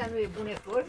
partea nu e bunător.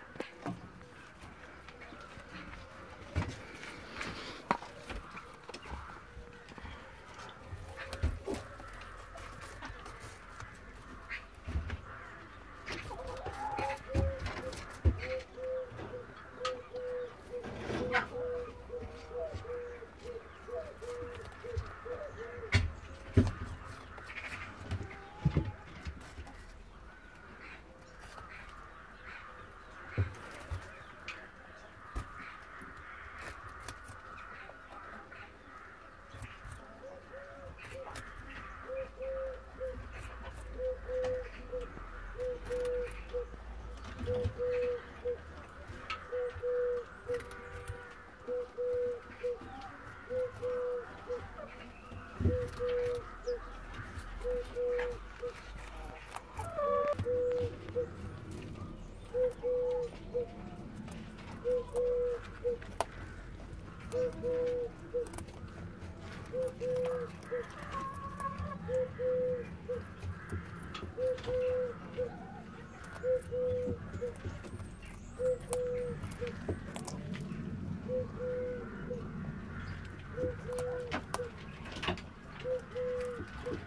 Thank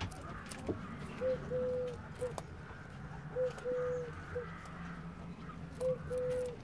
you.